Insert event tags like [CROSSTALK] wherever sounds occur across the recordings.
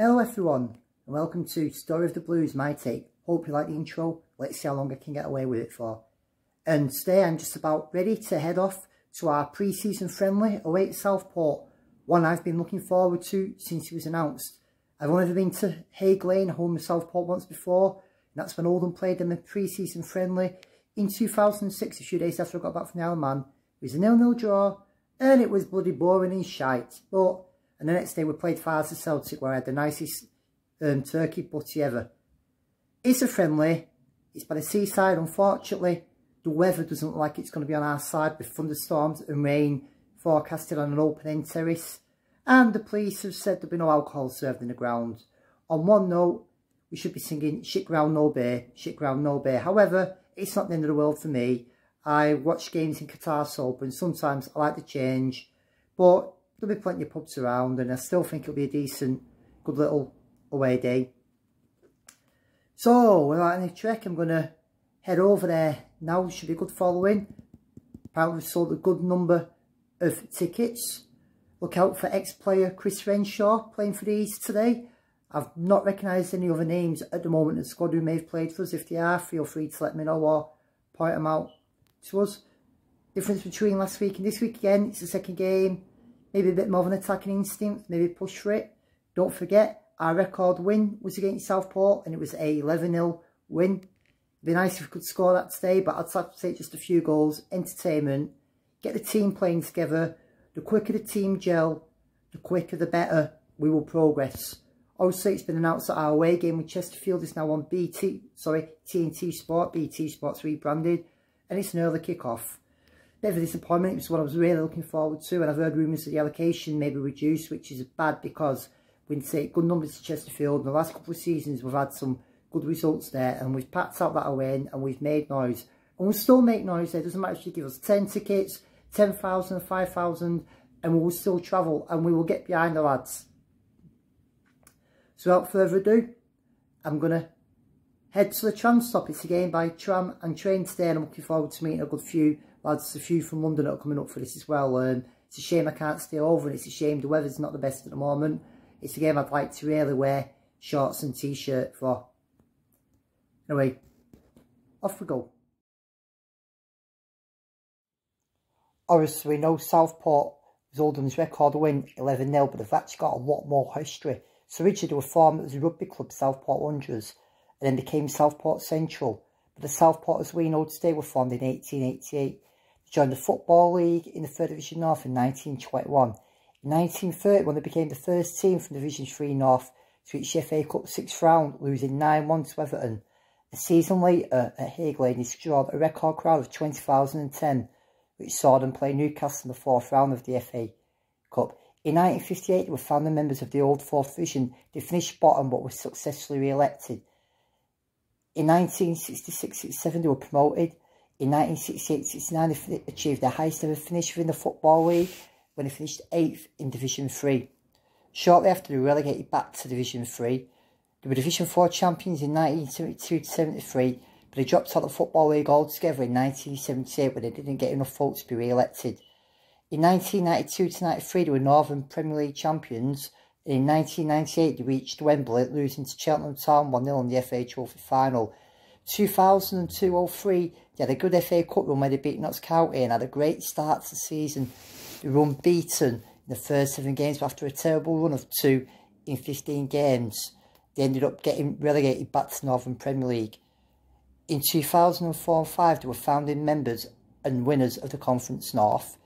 Hello everyone and welcome to Story of the Blues, my take. Hope you like the intro. Let's see how long I can get away with it for. And today I'm just about ready to head off to our pre-season friendly away at Southport. One I've been looking forward to since it was announced. I've only been to Haig Lane, home of Southport once before. And that's when Oldham played them a pre-season friendly in 2006, a few days after I got back from the Isle Man. It was a nil-nil draw and it was bloody boring and shite. But and the next day we played Farsley Celtic where I had the nicest um, turkey butty ever. It's a friendly. It's by the seaside. Unfortunately, the weather doesn't look like it's going to be on our side with thunderstorms and rain forecasted on an open-end terrace. And the police have said there'll be no alcohol served in the ground. On one note, we should be singing shit ground no beer, shit ground no beer. However, it's not the end of the world for me. I watch games in Qatar sober and sometimes I like to change. But There'll be plenty of pubs around and I still think it'll be a decent, good little away day. So, without any trick, I'm going to head over there now. Should be good following. Apparently we've sold a good number of tickets. Look out for ex-player Chris Renshaw playing for the East today. I've not recognised any other names at the moment in the squad who may have played for us. If they are, feel free to let me know or point them out to us. Difference between last week and this week again, it's the second game maybe a bit more of an attacking instinct, maybe push for it. Don't forget, our record win was against Southport and it was a 11-0 win. It'd be nice if we could score that today, but I'd have to take just a few goals, entertainment, get the team playing together. The quicker the team gel, the quicker the better we will progress. Also, it's been announced that our away game with Chesterfield is now on BT, sorry, TNT Sport, BT Sports rebranded, and it's an early kick-off bit of a disappointment. It was what I was really looking forward to. And I've heard rumours that the allocation may be reduced, which is bad because we take good numbers to Chesterfield. In the last couple of seasons, we've had some good results there. And we've packed out that win and we've made noise. And we'll still make noise there. It doesn't matter if you give us 10 tickets, 10,000, 5,000, and we will still travel and we will get behind the lads. So without further ado, I'm going to head to the tram stop. It's again by tram and train today and I'm looking forward to meeting a good few lads, a few from London that are coming up for this as well. Um, it's a shame I can't stay over and it's a shame the weather's not the best at the moment. It's a game I'd like to really wear shorts and t-shirt for. Anyway, off we go. Obviously, we know Southport was Oldham's record win 11-0, but they've actually got a lot more history. So originally they were formed as a rugby club, Southport Wanderers, and then became Southport Central. But the Southport, as we know today, were formed in 1888 joined the Football League in the 3rd Division North in 1921. In 1931, they became the first team from Division 3 North to reach the FA Cup sixth round, losing 9-1 to Everton. A season later, at Haig they secured a record crowd of 20,010, which saw them play Newcastle in the fourth round of the FA Cup. In 1958, they were founding members of the old fourth division. They finished bottom but were successfully re-elected. In 1966-67, they were promoted in 1968-69, they achieved their highest ever finish within the Football League when they finished 8th in Division 3. Shortly after, they were relegated back to Division 3. They were Division 4 champions in 1972-73, but they dropped out of the Football League altogether in 1978 when they didn't get enough votes to be re-elected. In 1992-93, they were Northern Premier League champions. In 1998, they reached Wembley, losing to Cheltenham Town 1-0 in the FA Trophy final. 2002-03, they had a good FA Cup run where they beat Notts County and had a great start to the season. They were unbeaten in the first seven games, but after a terrible run of two in 15 games, they ended up getting relegated back to Northern Premier League. In 2004 and 5, they were founding members and winners of the Conference North.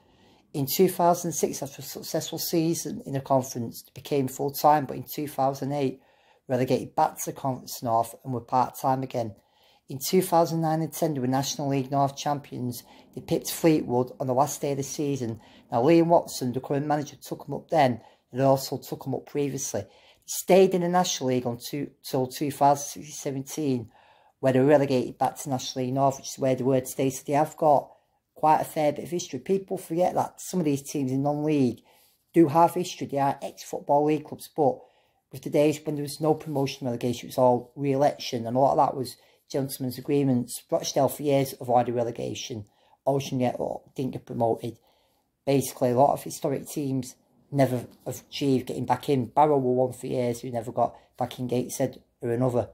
In 2006, after a successful season in the conference, they became full-time, but in 2008, relegated back to the Conference North and were part-time again. In 2009 and 10, they were National League North champions. They picked Fleetwood on the last day of the season. Now, Liam Watson, the current manager, took them up then and also took them up previously. They stayed in the National League until 2017, where they were relegated back to National League North, which is where they were today. So they have got quite a fair bit of history. People forget that some of these teams in non-league do have history. They are ex-football league clubs, but with the days when there was no promotion relegation, it was all re-election, and a lot of that was gentlemen's agreements. Rochdale for years avoided relegation. Ocean yet didn't get promoted. Basically, a lot of historic teams never achieved getting back in. Barrow were one for years who never got back in Gateshead or another.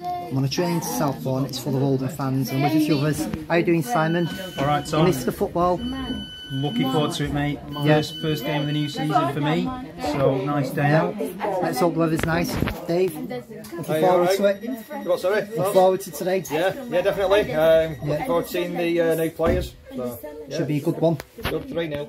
I'm on a train to Southport, it's full of Oldham fans and with a few others. How you doing Simon? Alright You Tom, missed the football? Looking forward to it mate. Yeah. First, first game of the new season for me, so nice day out. Let's hope the weather's nice. Dave, looking Hey, forward alright. to it. What, sorry? Looking forward to today. Yeah, yeah, definitely. Um, Looking forward to seeing the uh, new players. So, yeah, Should be a good one. good 3 0.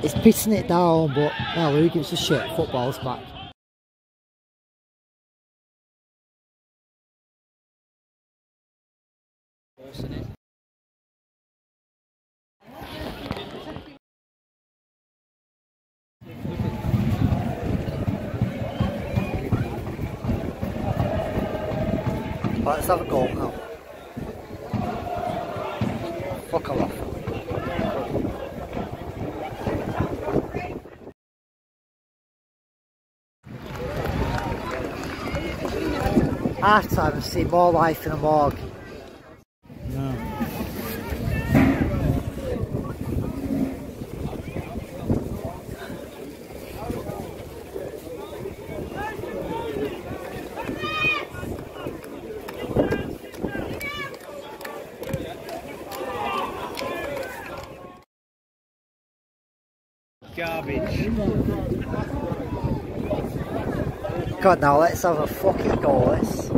It's pissing it down, but well, who gives a shit? Football's back. Right, let's have a go now. Fuck off. Half time, I've seen more life in a morgue. Garbage. God, now let's have a fucking go, let's.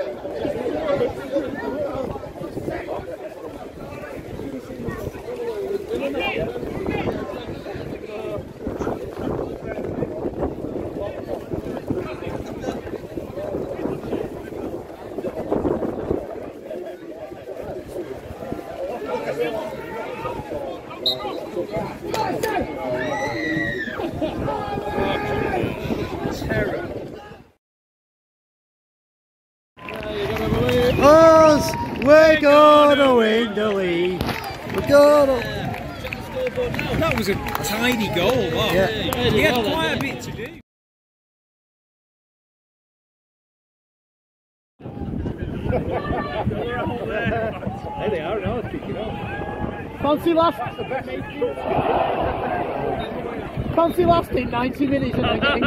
Us, we're gonna win the league. We're gonna. That was a tidy goal, that. Yeah. He had quite a bit to do. Fancy last. Fancy lasting 90 minutes and then getting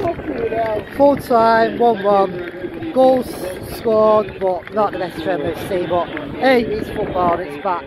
fucking [LAUGHS] Full time, 1 1. Goals scored, but not the best of see. But hey, it's football, it's back.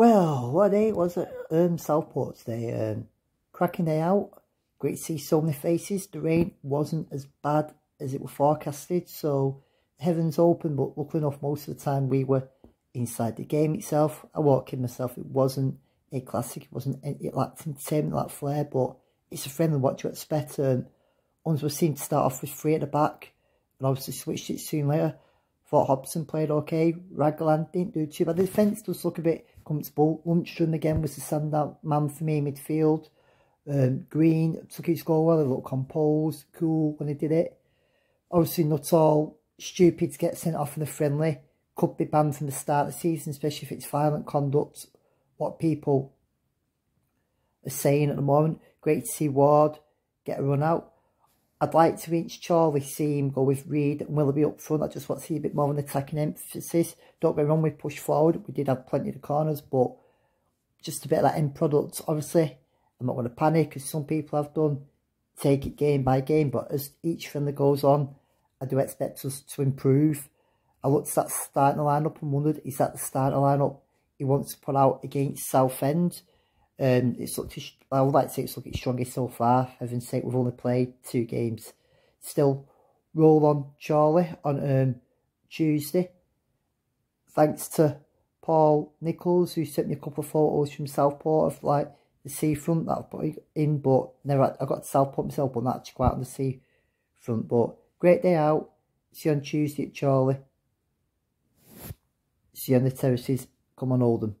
Well, what day was it? Um, Southport's day. Um, cracking day out. Great to see so many faces. The rain wasn't as bad as it was forecasted, so heavens open. But luckily enough, most of the time we were inside the game itself. I won't kid myself. It wasn't a classic. It wasn't it lacked entertainment, like flair, but it's a friendly what you expect. And were seen to start off with three at the back, and obviously switched it soon later. Thought Hobson played okay. Ragland didn't do too bad. The defence does look a bit comfortable. Lundstram again was the standout man for me in midfield. Um, Green took his goal well. He looked composed, cool when he did it. Obviously not all stupid to get sent off in a friendly. Could be banned from the start of the season, especially if it's violent conduct. What people are saying at the moment. Great to see Ward get a run out. I'd like to reach Charlie, see him go with Reid and Willoughby up front. I just want to see a bit more of an attacking emphasis. Don't get me wrong, we pushed forward. We did have plenty of corners, but just a bit of that end product. Obviously, I'm not going to panic, as some people have done. Take it game by game, but as each friendly goes on, I do expect us to improve. I looked at that starting lineup and wondered, is that the starting lineup he wants to put out against Southend? Um, it's looked, I would like to say it's looking strongest so far. Having said we've only played two games. Still, roll on Chorley on um, Tuesday. Thanks to Paul Nichols who sent me a couple of photos from Southport of like the seafront that I've put in, but never I got to Southport myself, but not actually quite on the seafront. But great day out. See you on Tuesday at Chorley. See you on the terraces. Come on, Oldham.